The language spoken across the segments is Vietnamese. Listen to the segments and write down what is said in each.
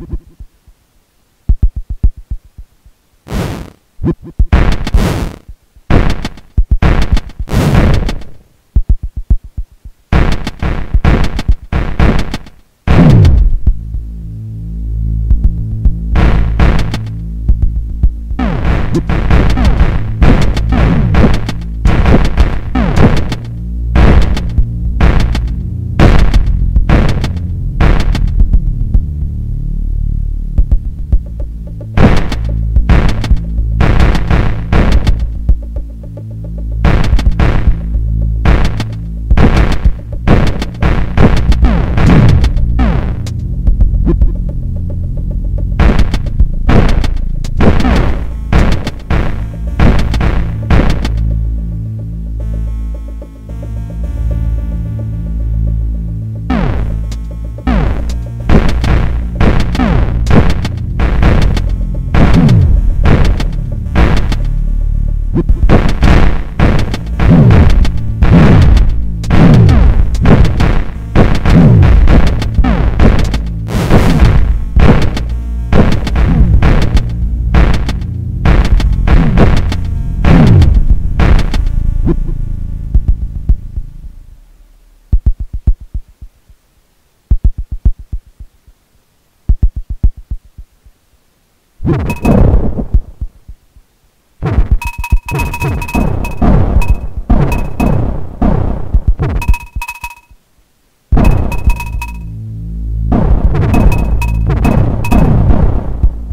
you.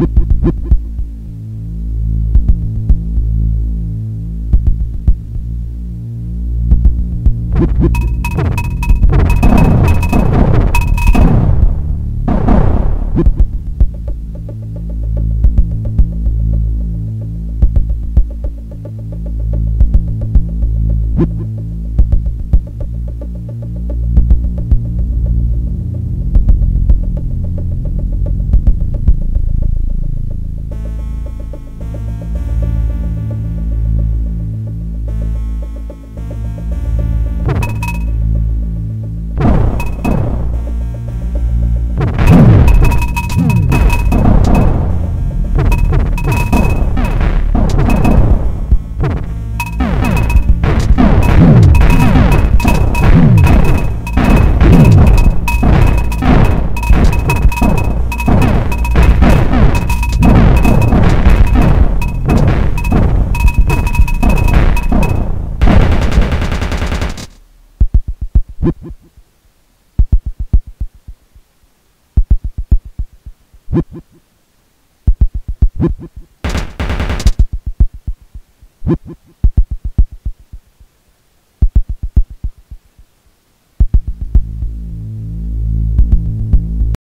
Boop, boop, boop.